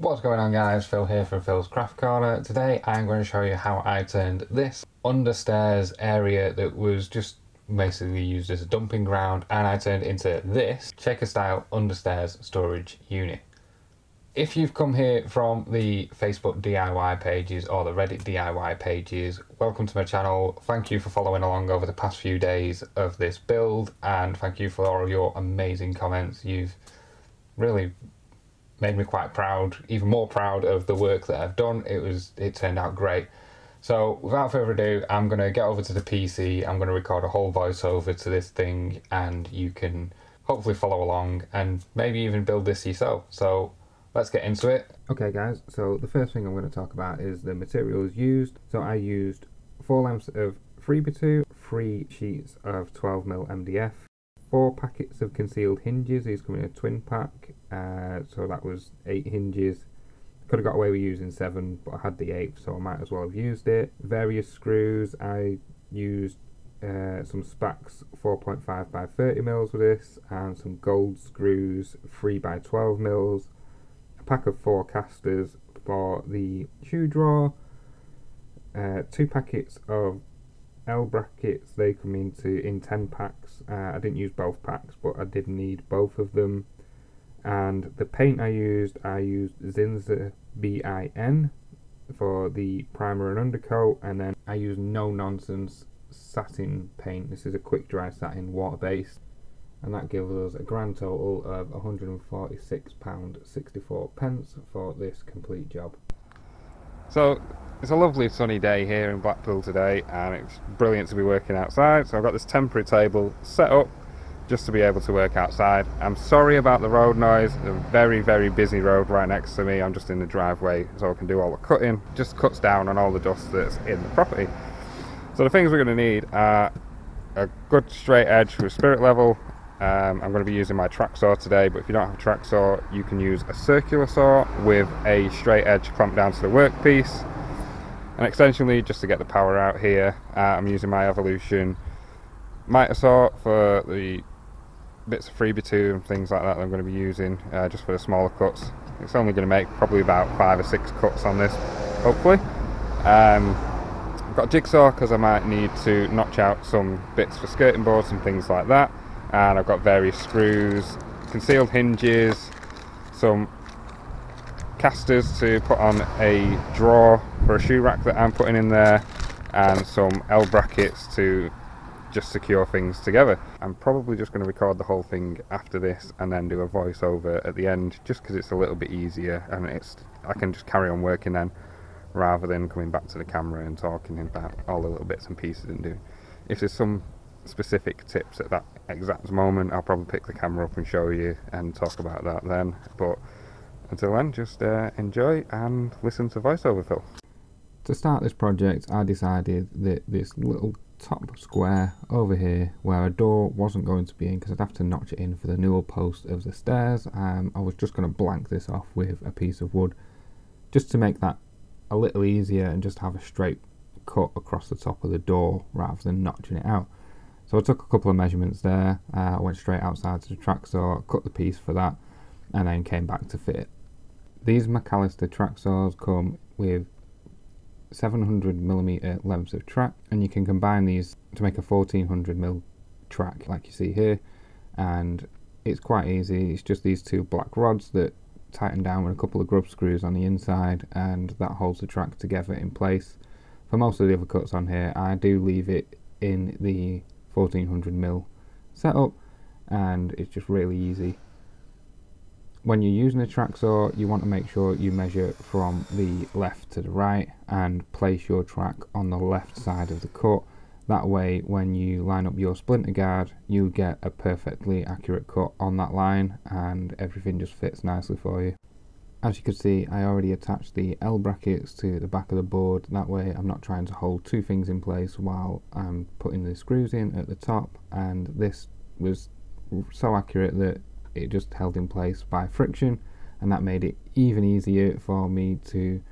What's going on guys, Phil here from Phil's Craft Corner. Today I'm going to show you how I turned this understairs area that was just basically used as a dumping ground and I turned into this shaker style understairs storage unit. If you've come here from the Facebook DIY pages or the Reddit DIY pages, welcome to my channel. Thank you for following along over the past few days of this build and thank you for all your amazing comments. You've really made me quite proud, even more proud of the work that I've done. It was it turned out great. So without further ado, I'm going to get over to the PC. I'm going to record a whole voiceover to this thing and you can hopefully follow along and maybe even build this yourself. So let's get into it. Okay guys, so the first thing I'm going to talk about is the materials used. So I used four lengths of 3x2, three sheets of 12mm MDF, four packets of concealed hinges. These come in a twin pack, uh, so that was eight hinges. Could have got away with using seven, but I had the eight, so I might as well have used it. Various screws. I used uh, some Spax 4.5 by 30 mils with this, and some gold screws 3 by 12 mils A pack of four casters for the shoe drawer, uh, two packets of L brackets, they come into in 10 packs. Uh, I didn't use both packs, but I did need both of them. And the paint I used, I used Zinsser BIN for the primer and undercoat, and then I used no nonsense satin paint. This is a quick dry satin water based and that gives us a grand total of £146.64 pence for this complete job. So it's a lovely sunny day here in Blackpool today and it's brilliant to be working outside so I've got this temporary table set up just to be able to work outside. I'm sorry about the road noise, a very very busy road right next to me, I'm just in the driveway so I can do all the cutting, just cuts down on all the dust that's in the property. So the things we're going to need are a good straight edge with spirit level, um, I'm going to be using my track saw today, but if you don't have a track saw, you can use a circular saw with a straight edge clamped down to the workpiece. An extension lead just to get the power out here. Uh, I'm using my Evolution miter saw for the bits of 3x2 and things like that, that I'm going to be using uh, just for the smaller cuts. It's only going to make probably about five or six cuts on this, hopefully. Um, I've got a jigsaw because I might need to notch out some bits for skirting boards and things like that and I've got various screws, concealed hinges, some casters to put on a drawer for a shoe rack that I'm putting in there and some L brackets to just secure things together. I'm probably just going to record the whole thing after this and then do a voiceover at the end just because it's a little bit easier and it's I can just carry on working then rather than coming back to the camera and talking about all the little bits and pieces and doing. If there's some specific tips at that exact moment, I'll probably pick the camera up and show you and talk about that then. But until then, just uh, enjoy and listen to VoiceOver Phil. To start this project, I decided that this little top square over here where a door wasn't going to be in because I'd have to notch it in for the newel post of the stairs um, I was just going to blank this off with a piece of wood just to make that a little easier and just have a straight cut across the top of the door rather than notching it out so I took a couple of measurements there, uh, I went straight outside to the track saw, cut the piece for that, and then came back to fit it. These Mac Allister track saws come with 700mm lengths of track, and you can combine these to make a 1400mm track like you see here, and it's quite easy, it's just these two black rods that tighten down with a couple of grub screws on the inside and that holds the track together in place. For most of the other cuts on here I do leave it in the 1400 mil setup and it's just really easy. When you're using a track saw you want to make sure you measure from the left to the right and place your track on the left side of the cut. That way when you line up your splinter guard you get a perfectly accurate cut on that line and everything just fits nicely for you as you can see I already attached the L brackets to the back of the board. That way I'm not trying to hold two things in place while I'm putting the screws in at the top. And this was so accurate that it just held in place by friction and that made it even easier for me to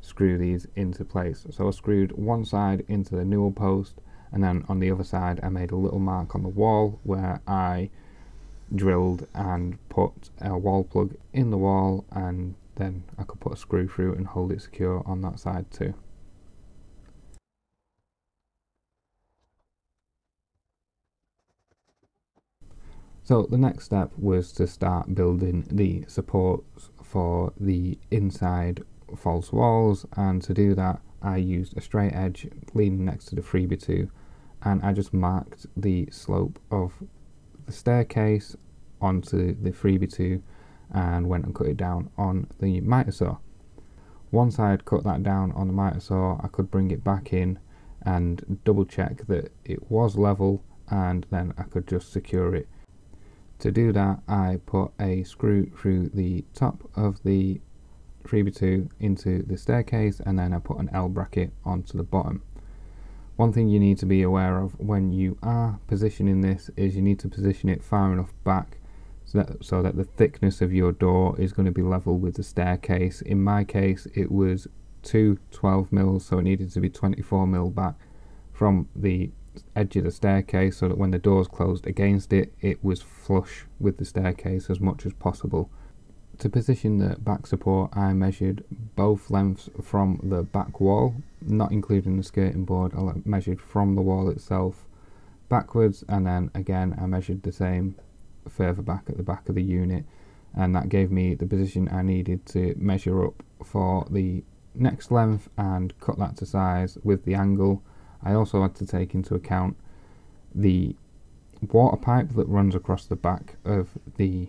screw these into place. So I screwed one side into the newel post and then on the other side I made a little mark on the wall where I drilled and put a wall plug in the wall and then I could put a screw through and hold it secure on that side too. So the next step was to start building the supports for the inside false walls and to do that I used a straight edge leaning next to the 3x2 and I just marked the slope of the staircase onto the 3x2 and went and cut it down on the miter saw. Once I had cut that down on the miter saw I could bring it back in and double check that it was level and then I could just secure it to do that I put a screw through the top of the 3x2 into the staircase and then I put an L bracket onto the bottom. One thing you need to be aware of when you are positioning this is you need to position it far enough back so that, so that the thickness of your door is going to be level with the staircase. In my case it was two 12 mils so it needed to be 24 mil back from the edge of the staircase so that when the doors closed against it, it was flush with the staircase as much as possible. To position the back support, I measured both lengths from the back wall, not including the skirting board, I measured from the wall itself backwards and then again I measured the same further back at the back of the unit and that gave me the position I needed to measure up for the next length and cut that to size with the angle. I also had to take into account the water pipe that runs across the back of the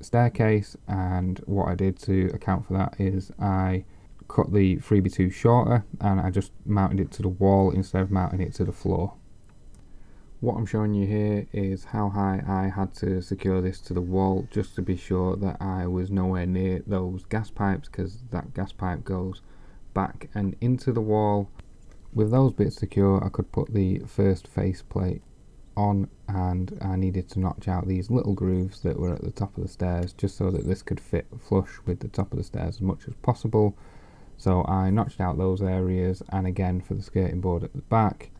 staircase and what I did to account for that is I cut the 3x2 shorter and I just mounted it to the wall instead of mounting it to the floor. What I'm showing you here is how high I had to secure this to the wall just to be sure that I was nowhere near those gas pipes because that gas pipe goes back and into the wall with those bits secure I could put the first faceplate on and I needed to notch out these little grooves that were at the top of the stairs just so that this could fit flush with the top of the stairs as much as possible. So I notched out those areas and again for the skirting board at the back.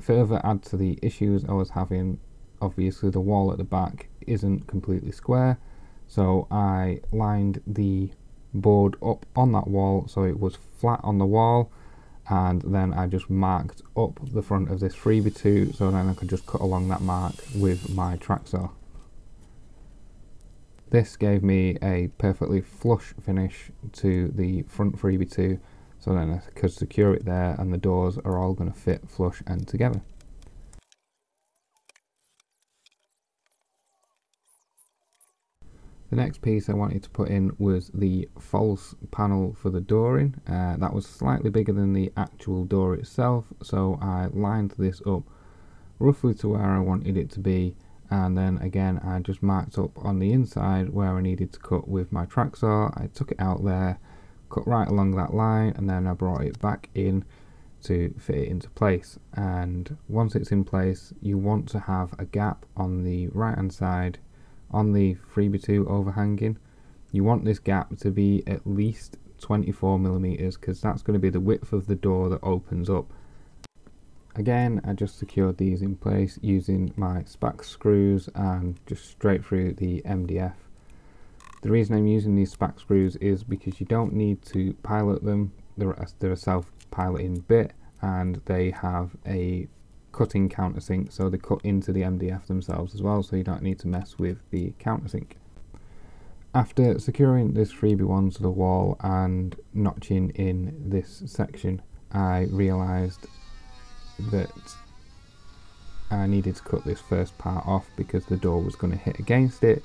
Further add to the issues I was having obviously the wall at the back isn't completely square so I lined the board up on that wall so it was flat on the wall and then I just marked up the front of this 3x2 so then I could just cut along that mark with my track saw. This gave me a perfectly flush finish to the front 3x2 so then I could secure it there and the doors are all going to fit flush and together. The next piece I wanted to put in was the false panel for the dooring. Uh, that was slightly bigger than the actual door itself, so I lined this up roughly to where I wanted it to be and then again I just marked up on the inside where I needed to cut with my track saw. I took it out there, cut right along that line and then I brought it back in to fit it into place and once it's in place you want to have a gap on the right hand side on the 3x2 overhanging. You want this gap to be at least 24 millimeters because that's going to be the width of the door that opens up. Again I just secured these in place using my SPAX screws and just straight through the MDF the reason I'm using these SPAX screws is because you don't need to pilot them. They're a, they're a self-piloting bit and they have a cutting countersink so they cut into the MDF themselves as well so you don't need to mess with the countersink. After securing this 3x1 to the wall and notching in this section I realised that I needed to cut this first part off because the door was going to hit against it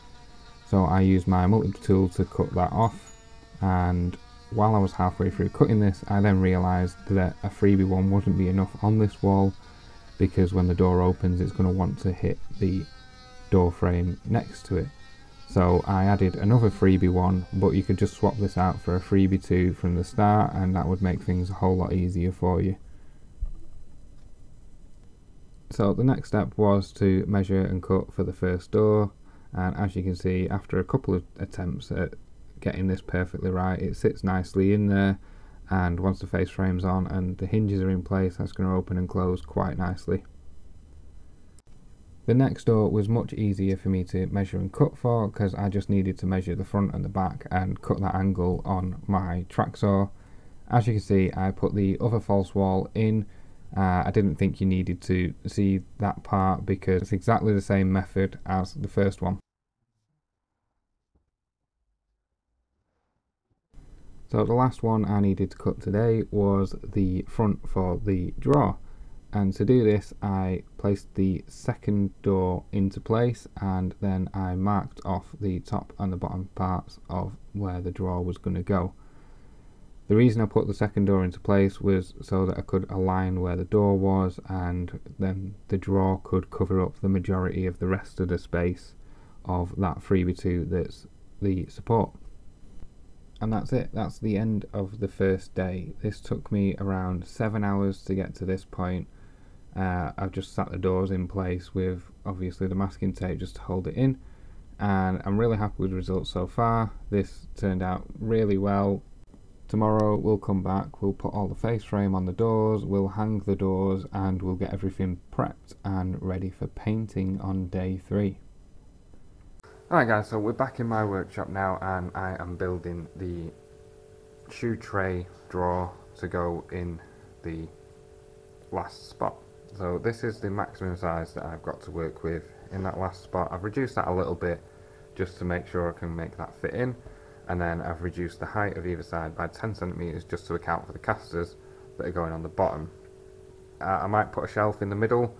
so I used my multi-tool to cut that off and while I was halfway through cutting this I then realised that a 3x1 wouldn't be enough on this wall because when the door opens it's going to want to hit the door frame next to it. So I added another 3x1 but you could just swap this out for a 3x2 from the start and that would make things a whole lot easier for you. So the next step was to measure and cut for the first door and as you can see after a couple of attempts at getting this perfectly right it sits nicely in there and once the face frame's on and the hinges are in place that's going to open and close quite nicely. The next door was much easier for me to measure and cut for because I just needed to measure the front and the back and cut that angle on my track saw. As you can see I put the other false wall in. Uh, I didn't think you needed to see that part because it's exactly the same method as the first one. So the last one I needed to cut today was the front for the drawer and to do this I placed the second door into place and then I marked off the top and the bottom parts of where the drawer was going to go. The reason I put the second door into place was so that I could align where the door was and then the drawer could cover up the majority of the rest of the space of that 3x2 that's the support. And that's it, that's the end of the first day. This took me around 7 hours to get to this point uh, I've just sat the doors in place with obviously the masking tape just to hold it in and I'm really happy with the results so far. This turned out really well. Tomorrow we'll come back, we'll put all the face frame on the doors, we'll hang the doors and we'll get everything prepped and ready for painting on day three. Alright guys, so we're back in my workshop now and I am building the shoe tray drawer to go in the last spot. So this is the maximum size that I've got to work with in that last spot. I've reduced that a little bit just to make sure I can make that fit in and then I've reduced the height of either side by 10 centimeters just to account for the casters that are going on the bottom. Uh, I might put a shelf in the middle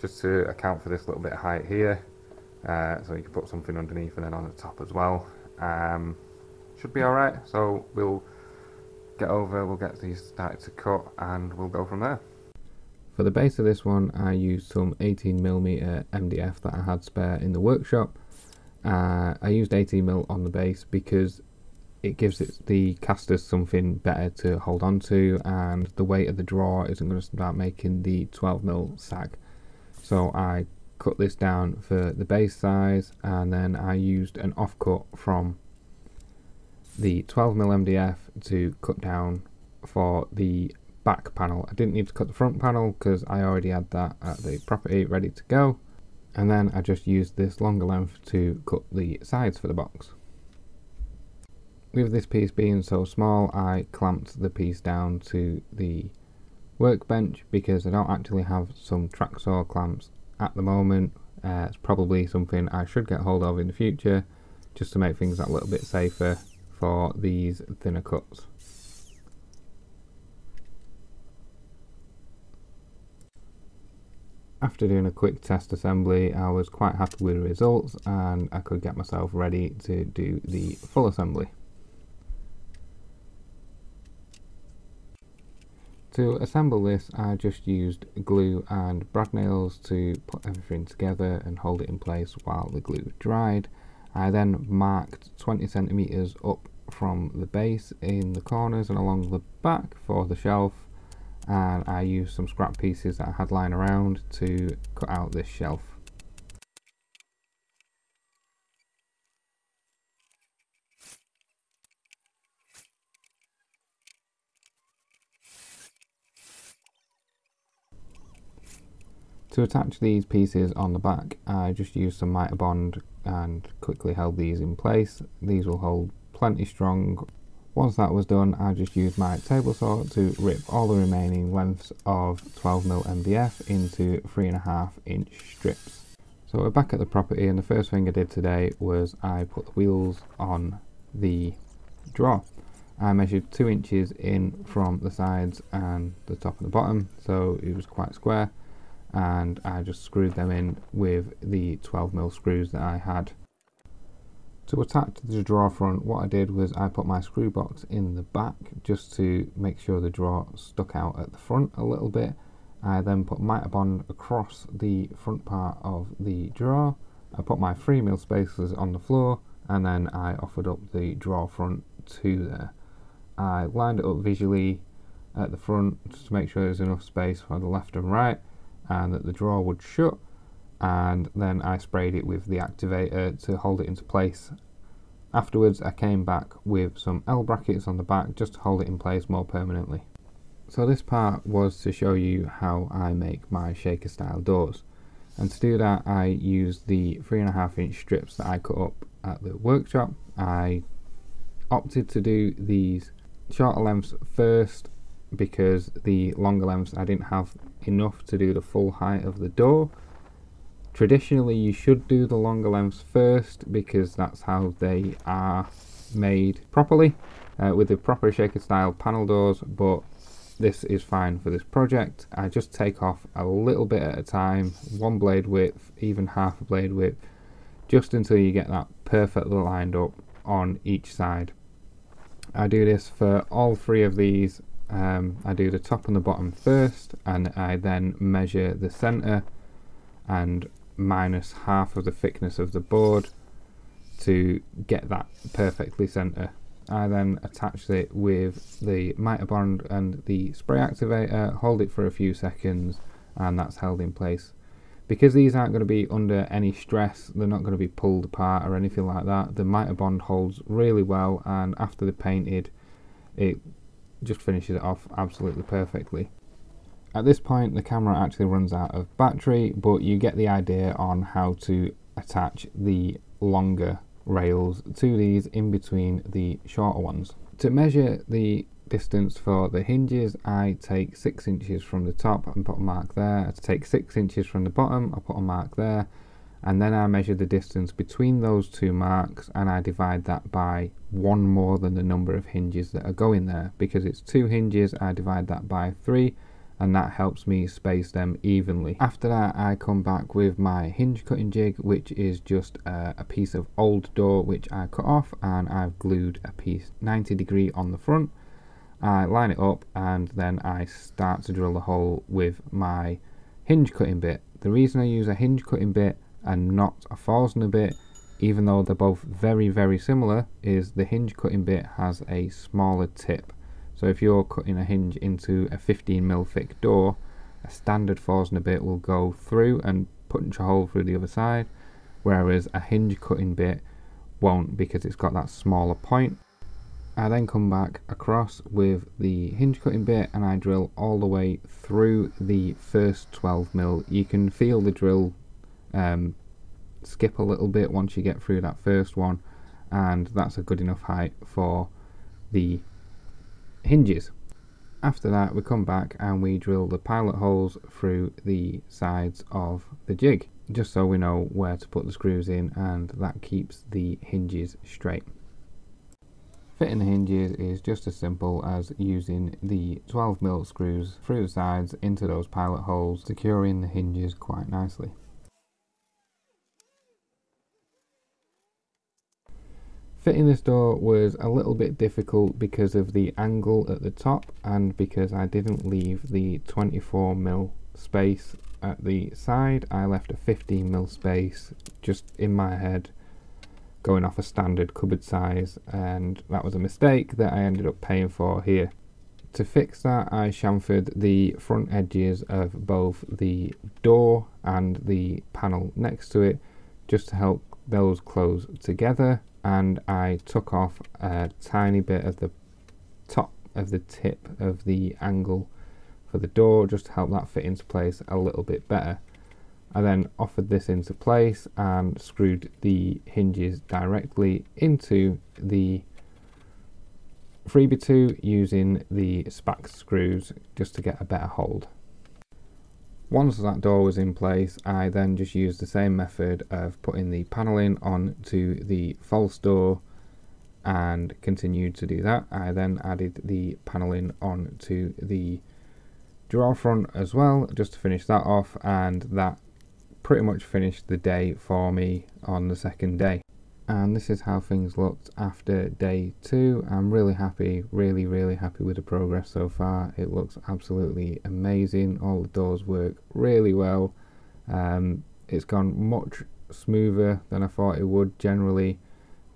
just to account for this little bit of height here uh, so you can put something underneath and then on the top as well. Um, should be alright so we'll get over, we'll get these started to cut and we'll go from there. For the base of this one I used some 18mm MDF that I had spare in the workshop. Uh, I used 18mm on the base because it gives it the casters something better to hold on to and the weight of the drawer isn't going to start making the 12mm sag. So I cut this down for the base size and then I used an offcut from the 12mm MDF to cut down for the back panel. I didn't need to cut the front panel because I already had that at the property ready to go. And then I just used this longer length to cut the sides for the box. With this piece being so small, I clamped the piece down to the workbench because I don't actually have some track saw clamps at the moment. Uh, it's probably something I should get hold of in the future just to make things a little bit safer for these thinner cuts. After doing a quick test assembly I was quite happy with the results and I could get myself ready to do the full assembly. To assemble this I just used glue and brad nails to put everything together and hold it in place while the glue dried. I then marked 20 centimeters up from the base in the corners and along the back for the shelf and I used some scrap pieces that I had lying around to cut out this shelf. To attach these pieces on the back I just used some mitre bond and quickly held these in place. These will hold plenty strong once that was done, I just used my table saw to rip all the remaining lengths of 12mm MDF into 3.5 inch strips. So we're back at the property and the first thing I did today was I put the wheels on the drawer. I measured 2 inches in from the sides and the top and the bottom so it was quite square and I just screwed them in with the 12mm screws that I had to attach the drawer front, what I did was I put my screw box in the back just to make sure the drawer stuck out at the front a little bit. I then put mitre bond across the front part of the drawer. I put my 3mm spacers on the floor and then I offered up the drawer front to there. I lined it up visually at the front just to make sure there's enough space for the left and right and that the drawer would shut and then I sprayed it with the activator to hold it into place. Afterwards I came back with some L brackets on the back just to hold it in place more permanently. So this part was to show you how I make my shaker style doors. And to do that, I used the three and a half inch strips that I cut up at the workshop. I opted to do these shorter lengths first because the longer lengths I didn't have enough to do the full height of the door. Traditionally, you should do the longer lengths first because that's how they are made properly uh, with the proper shaker style panel doors, but this is fine for this project. I just take off a little bit at a time, one blade width, even half a blade width, just until you get that perfectly lined up on each side. I do this for all three of these. Um, I do the top and the bottom first, and I then measure the center and minus half of the thickness of the board to get that perfectly center. I then attach it with the mitre bond and the spray activator, hold it for a few seconds, and that's held in place. Because these aren't going to be under any stress, they're not going to be pulled apart or anything like that, the mitre bond holds really well and after they're painted, it just finishes it off absolutely perfectly. At this point the camera actually runs out of battery but you get the idea on how to attach the longer rails to these in between the shorter ones. To measure the distance for the hinges I take 6 inches from the top and put a mark there. I take 6 inches from the bottom, I put a mark there and then I measure the distance between those two marks and I divide that by one more than the number of hinges that are going there because it's two hinges I divide that by three and that helps me space them evenly. After that I come back with my hinge cutting jig which is just a, a piece of old door which I cut off and I've glued a piece 90 degree on the front I line it up and then I start to drill the hole with my hinge cutting bit. The reason I use a hinge cutting bit and not a Forstner bit, even though they're both very very similar, is the hinge cutting bit has a smaller tip. So if you're cutting a hinge into a 15mm thick door, a standard Forstner bit will go through and punch a hole through the other side, whereas a hinge cutting bit won't because it's got that smaller point I then come back across with the hinge cutting bit and I drill all the way through the first 12 mil. You can feel the drill um, skip a little bit once you get through that first one and that's a good enough height for the hinges. After that we come back and we drill the pilot holes through the sides of the jig just so we know where to put the screws in and that keeps the hinges straight. Fitting the hinges is just as simple as using the 12mm screws through the sides into those pilot holes, securing the hinges quite nicely. Fitting this door was a little bit difficult because of the angle at the top and because I didn't leave the 24mm space at the side. I left a 15mm space just in my head going off a standard cupboard size and that was a mistake that I ended up paying for here. To fix that I chamfered the front edges of both the door and the panel next to it just to help those close together and I took off a tiny bit of the top of the tip of the angle for the door just to help that fit into place a little bit better. I then offered this into place and screwed the hinges directly into the 3x2 using the SPAX screws just to get a better hold. Once that door was in place I then just used the same method of putting the paneling onto the false door and continued to do that. I then added the paneling onto the drawer front as well just to finish that off and that pretty much finished the day for me on the second day and this is how things looked after day two. I'm really happy really really happy with the progress so far. It looks absolutely amazing. All the doors work really well. Um, it's gone much smoother than i thought it would. Generally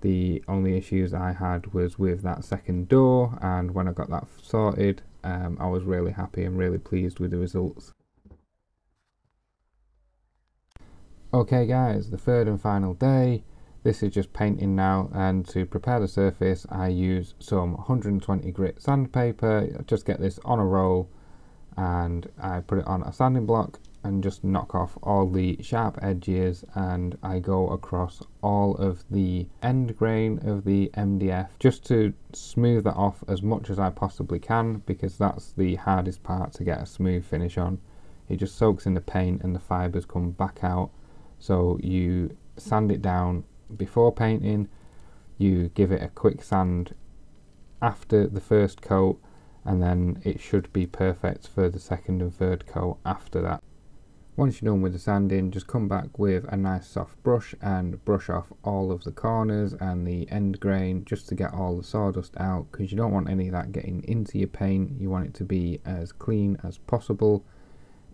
the only issues i had was with that second door and when i got that sorted um, i was really happy and really pleased with the results. Okay guys, the third and final day. This is just painting now and to prepare the surface I use some 120 grit sandpaper. Just get this on a roll and I put it on a sanding block and just knock off all the sharp edges and I go across all of the end grain of the MDF just to smooth that off as much as I possibly can because that's the hardest part to get a smooth finish on. It just soaks in the paint and the fibres come back out so you sand it down before painting, you give it a quick sand after the first coat and then it should be perfect for the second and third coat after that. Once you're done with the sanding, just come back with a nice soft brush and brush off all of the corners and the end grain just to get all the sawdust out because you don't want any of that getting into your paint. You want it to be as clean as possible.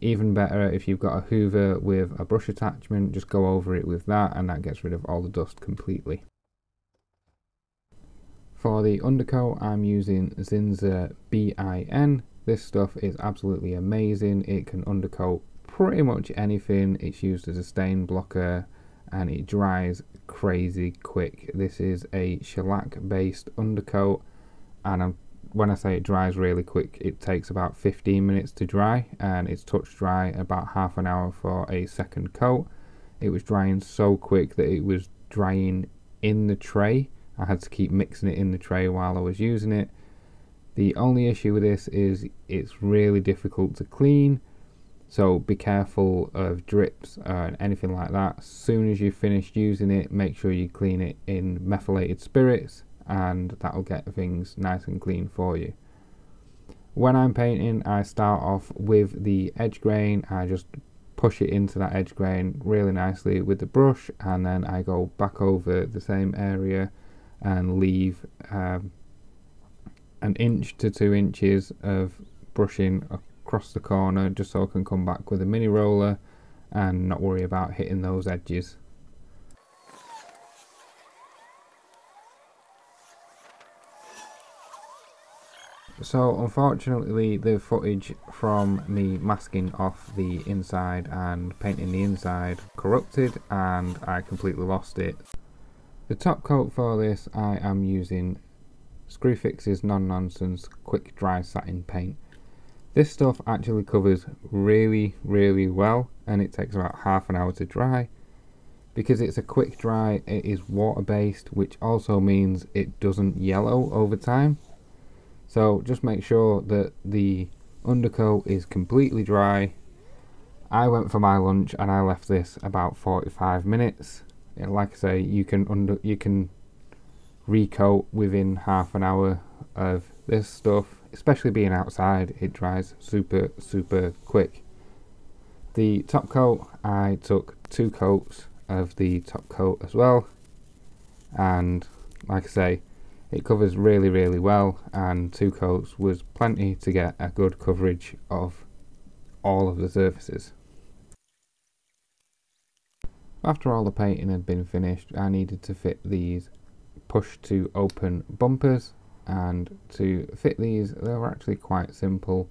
Even better if you've got a hoover with a brush attachment, just go over it with that and that gets rid of all the dust completely. For the undercoat I'm using Zinsser BIN. This stuff is absolutely amazing. It can undercoat pretty much anything. It's used as a stain blocker and it dries crazy quick. This is a shellac based undercoat and I'm, when I say it dries really quick it takes about 15 minutes to dry and it's touch dry about half an hour for a second coat. It was drying so quick that it was drying in the tray. I had to keep mixing it in the tray while I was using it. The only issue with this is it's really difficult to clean so be careful of drips and anything like that. As soon as you've finished using it, make sure you clean it in methylated spirits and that'll get things nice and clean for you. When I'm painting, I start off with the edge grain. I just push it into that edge grain really nicely with the brush and then I go back over the same area and leave um, an inch to two inches of brushing across the corner just so I can come back with a mini roller and not worry about hitting those edges. So unfortunately the footage from me masking off the inside and painting the inside corrupted and I completely lost it. The top coat for this I am using Screwfix's non-nonsense quick dry satin paint. This stuff actually covers really, really well and it takes about half an hour to dry. Because it's a quick dry, it is water based, which also means it doesn't yellow over time. So just make sure that the undercoat is completely dry. I went for my lunch and I left this about 45 minutes. Like I say, you can under you can recoat within half an hour of this stuff especially being outside, it dries super, super quick. The top coat, I took two coats of the top coat as well. And like I say, it covers really, really well. And two coats was plenty to get a good coverage of all of the surfaces. After all the painting had been finished, I needed to fit these push to open bumpers and to fit these they were actually quite simple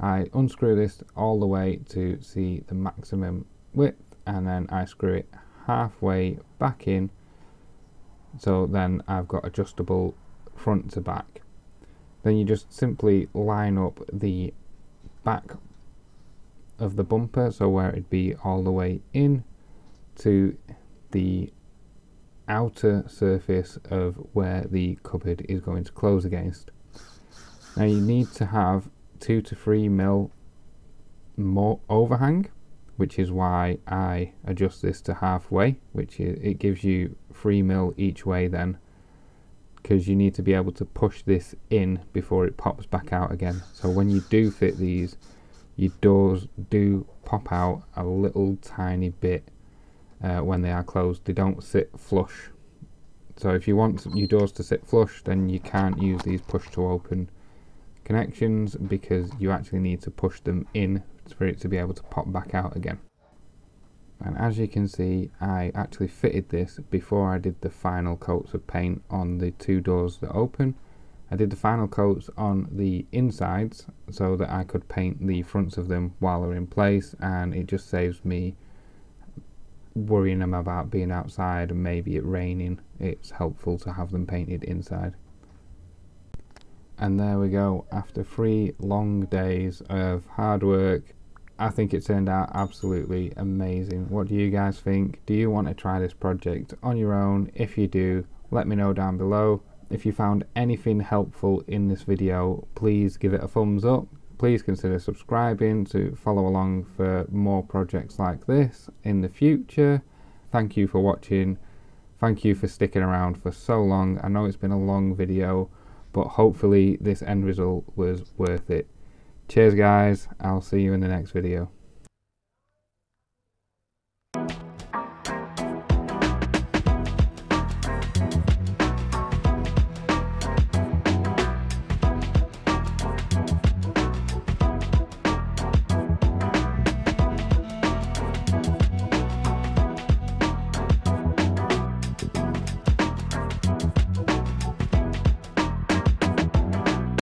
I unscrew this all the way to see the maximum width and then I screw it halfway back in so then I've got adjustable front to back then you just simply line up the back of the bumper so where it'd be all the way in to the outer surface of where the cupboard is going to close against. Now you need to have 2 to 3 mil more overhang which is why I adjust this to halfway which is, it gives you 3 mil each way then because you need to be able to push this in before it pops back out again so when you do fit these your doors do pop out a little tiny bit uh, when they are closed. They don't sit flush. So if you want your doors to sit flush, then you can't use these push to open connections because you actually need to push them in for it to be able to pop back out again. And as you can see, I actually fitted this before I did the final coats of paint on the two doors that open. I did the final coats on the insides so that I could paint the fronts of them while they're in place and it just saves me worrying them about being outside and maybe it raining, it's helpful to have them painted inside. And there we go, after three long days of hard work, I think it turned out absolutely amazing. What do you guys think? Do you want to try this project on your own? If you do, let me know down below. If you found anything helpful in this video, please give it a thumbs up. Please consider subscribing to follow along for more projects like this in the future. Thank you for watching. Thank you for sticking around for so long. I know it's been a long video, but hopefully this end result was worth it. Cheers guys, I'll see you in the next video.